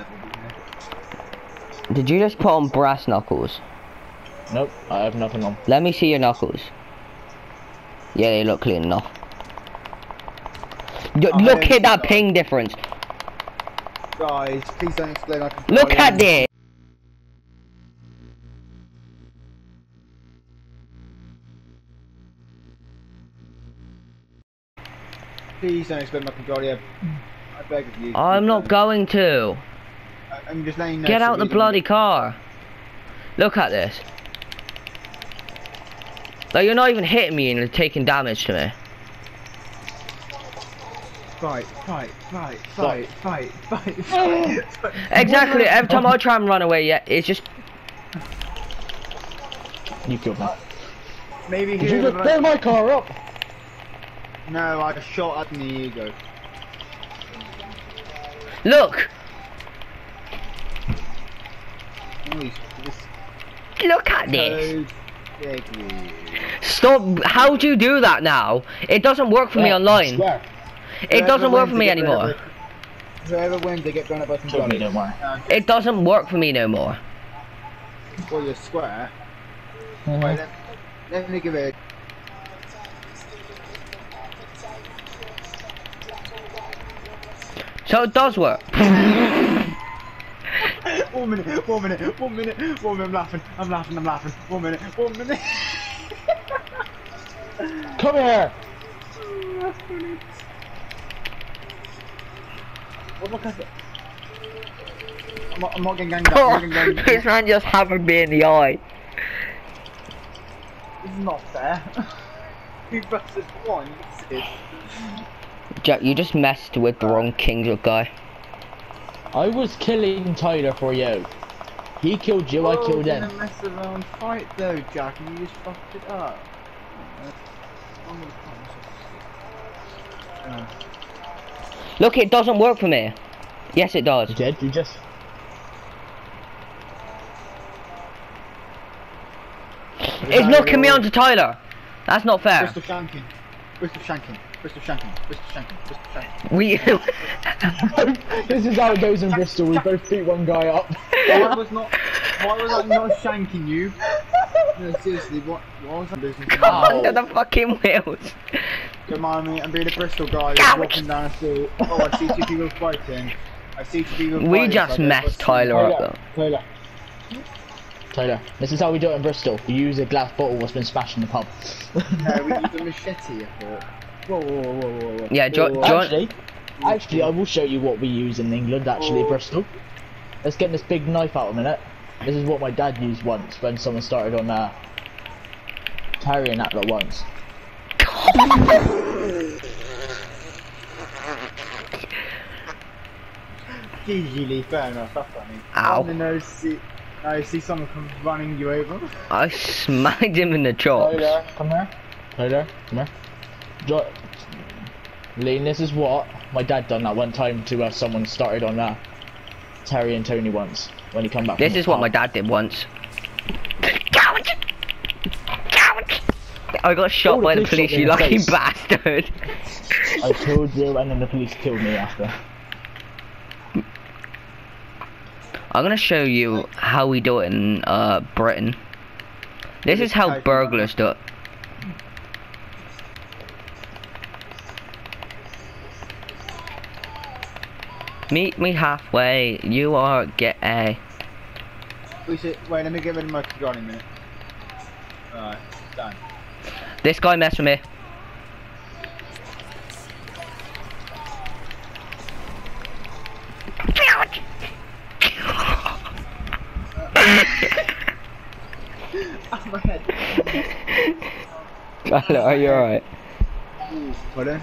level. Did you just put on brass knuckles? Nope, I have nothing on. Let me see your knuckles. Yeah, they look clean enough. Y- I look at that ping difference. Guys, please don't explain like a Look at this. Please don't explain like a Guardian. I beg of you. I'm please not don't. going to. I- I'm just letting you know. Get out the bloody car. Look at this. Like you're not even hitting me and you're taking damage to me. Fight, fight, fight, fight, fight, fight, fight. fight. Exactly. Every time I try and run away, yeah, it's just You killed me. Maybe Did you just but- blow my car up? No, I shot at the ego. look, Oh, he's- this look at this. code. Beg you. Stop. How do you do that now? It doesn't work for me online. Swear. It doesn't work for me anymore. Whoever wins, they get blown up some me, Guardian. don't. Uh, It doesn't work for me no more. well, you're square. Wait, let, let me give it. So it does work. one minute, one minute, one minute, one minute. I'm laughing, I'm laughing, I'm laughing. One minute, one minute. Come here! What am I gonna I'm not, I'm not getting ganged up. I'm not getting ganged this man just hammered me in the eye. This is not fair. Two versus one. Jack, you just messed with the wrong Kingswood guy. I was killing Tyler for you. He killed you, I killed didn't him. mess around fight though, Jack, and you just fucked it up. I'm gonna promise you. Look, it doesn't work for me. Yes, it does. You did? You just... It's knocking me onto Tyler. That's not fair. Bristol Shanking. Bristol Shanking. Bristol Shanking. Bristol Shanking. Bristol Shanking. We. this is how it goes in Bristol. We both beat one guy up. Why was not? Why was I not shanking you? No, seriously, what? What was I losing? under the fucking wheels. Don't mind me, I'm being a Bristol guy Ouch. walking down the street. Oh, I see two people fighting. I see two people We fighting, just so messed we'll Tyler up Tyler, though. Tyler. Tyler, this is how we do it in Bristol. We use a glass bottle that's been smashed in the pub. see. No, we use a machete, I thought. Whoa, whoa, whoa, whoa, whoa, whoa. Yeah, Jo- Whoa, whoa, Jo- Actually, actually, I will show you what we use in England, actually, Oh. Bristol. Let's get this big knife out a minute. This is what my dad used once when someone started on uh, carrying that at once. Usually, fair enough, that's funny. Ow. And then I see, I see someone come running you over. I smacked him in the chops. Tyler, come here. Tyler, come here. Jo- Lean, this is what my dad done that one time to uh, someone started on uh, Terry and Tony once when he come back. This is what my dad did once. Count! Count! I got shot Oh, by the police police, shot me you lucky face. bastard. I killed you and then the police killed me after. I'm gonna show you how we do it in uh, Britain. This is how burglars do it. Meet me halfway. You are get a. We wait, let me get rid of my gun in a minute. Alright, done. This guy messed with me. Oh, my head. Hello, are you alright? Pardon?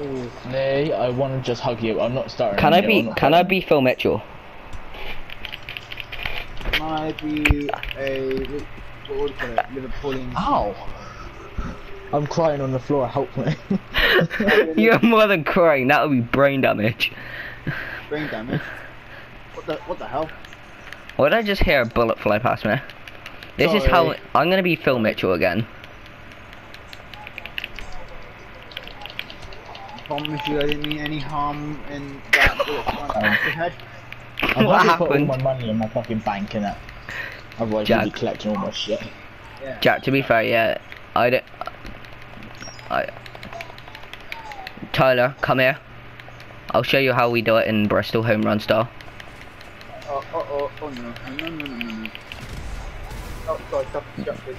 Ooh. Nay, I want to just hug you. I'm not starting. Can I be? not Can I be Phil Mitchell? Can I be a, what would you call it, Liverpoolian? Ow! I'm crying on the floor. Help me. You're more than crying. That would be brain damage. Brain damage. What the, what the hell? Why did I just hear a bullet fly past me? This is how I'm gonna be Phil Mitchell again. Promise you I didn't mean any harm in that bullet flying past your head. I'm what happy to put all my money in my fucking bank in it. Otherwise, Jack. you'd be collecting all my shit. Yeah. Jack, to be fair, yeah, I don't. I. Tyler, come here. I'll show you how we do it in Bristol home run style. Oh, oh, oh, oh no. No, no, no, no, no. Oh, sorry, stop, stop, please.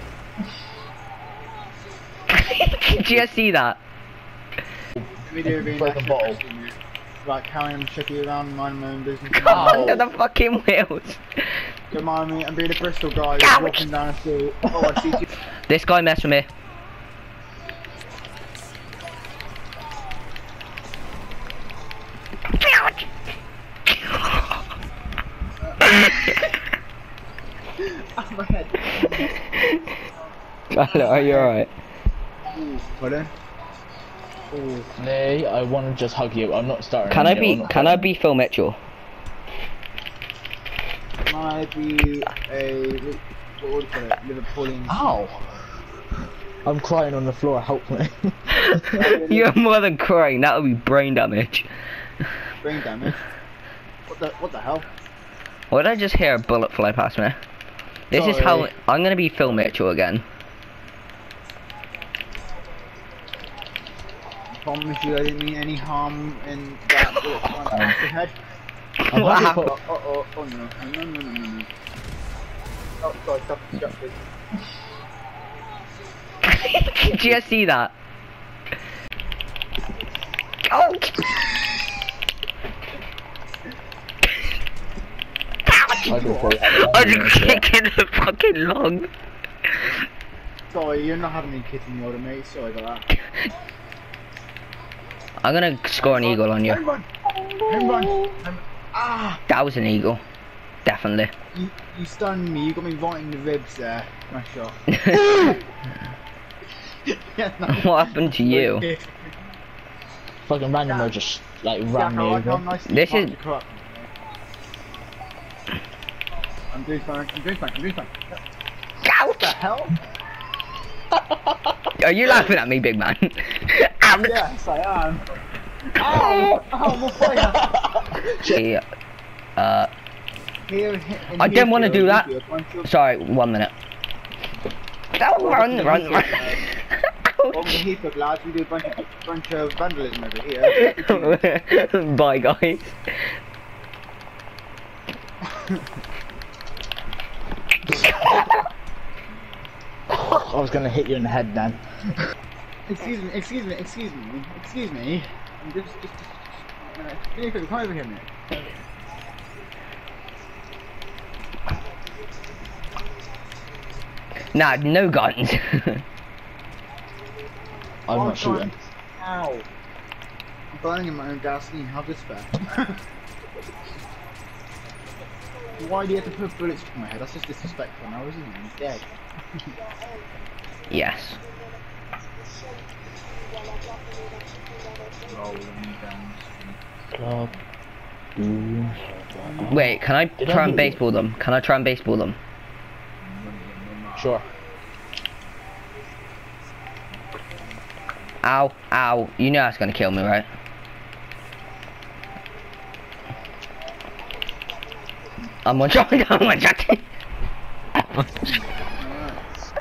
Did you see that? Video being Break a actually bottle. Like carrying on Chucky around, minding my own business. Ow. Under oh. the fucking wheels. Don't mind me, I'm being a Bristol guy, Ouch. walking down the street. Oh, I see you. This guy messed with me. Oh, my head. Tyler, are you alright? Ooh, pardon? Ooh. Nay, I want to just hug you. I'm not starting. Can I be? I'm Can I be Phil Mitchell? Can I be a, what would you call it, Liverpoolian? Ow! I'm crying on the floor. Help me. You're more than crying. That would be brain damage. Brain damage. What the, what the hell? Why did I just hear a bullet fly past me? This is how I'm gonna be Phil Mitchell again. Promise you I didn't mean any harm in that bullet flying past your head. I'm What happy Oh, oh, oh, oh no. No, no, no, no, no. Oh, sorry, stop, stop, please. Did you see that? Oh! I just say. I just kicked in the fucking lung. Sorry, you're not having any kids in the order, mate. Sorry about that. I'm gonna score an eagle on you. Home run! Home Ah! That was an eagle. Definitely. You, you stunned me. You got me right in the ribs there. Nice shot. yeah, nice. what happened to you? Wicked. Fucking randomer just like Jack, ran me I like how over. This is- parked your car up. I'm doing fine. I'm doing fine. I'm doing fine. What the hell? Are you laughing at me, big man? Ow. Yes, I am. Ow! Ow, I'm on fire! Yeah. Uh, Here, here, I didn't wanna do that. Heathrow, a bunch of- sorry, one minute. Don't run, run, run. Over the Heathrow lads, we do a bunch of, bunch of vandalism over here. Bye, guys. I was gonna hit you in the head then. Excuse me, excuse me, excuse me, excuse me. I'm Just, just, just, uh, give me a quick, come over here a minute. Nah, no guns. I'm Oh, not shooting. Ow. I'm burning in my own gasoline, how this fair? Why do you have to put bullets in my head? That's just disrespectful now, isn't it? I'm dead. yes. Rolling down Club. Ooh. Wait, can I Did I try and hit you? baseball them? Can I try and baseball them? Sure. Ow, ow. You know that's gonna kill me, right? I'm one shot. I'm one shot.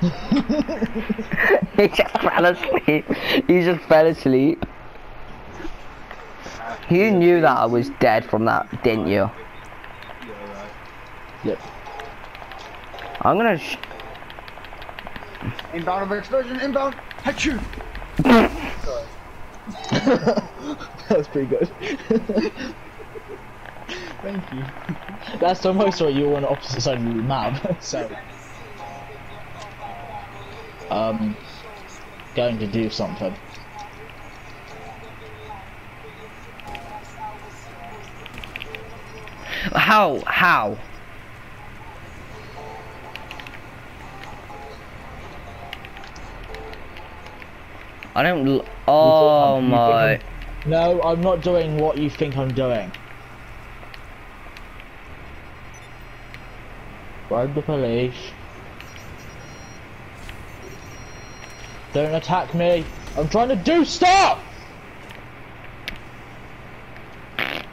he just fell asleep. He just fell asleep. You knew that I was dead from that, didn't you? Yep. I'm gonna. Sh Inbound of explosion, inbound! Achoo! Sorry. That's pretty good. Thank you. That's the most right you were on the opposite side of the map, so um going to do something. how? How? I don't. Oh my. I'm- No, I'm not doing what you think I'm doing. Bribe the police. Don't attack me. I'm trying to do stop!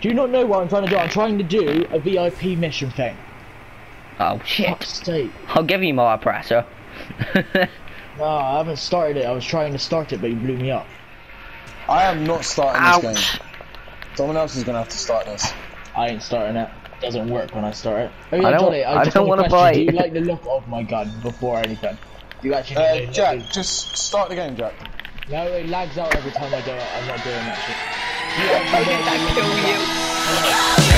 Do you not know what I'm trying to do? I'm trying to do a VIP mission thing. Oh shit. Fuck's sake. I'll give you my pressure. No, I haven't started it. I was trying to start it, but you blew me up. I am not starting this game. Someone else is gonna have to start this. I ain't starting it. Doesn't work when I start it. Oh, I don't- Johnny, I just don't want wanna to question, Do fight. you like the look of my gun before anything? Do you actually Uh, know Jack, look? just start the game, Jack. No, it lags out every time I do it. I'm not doing that shit. How did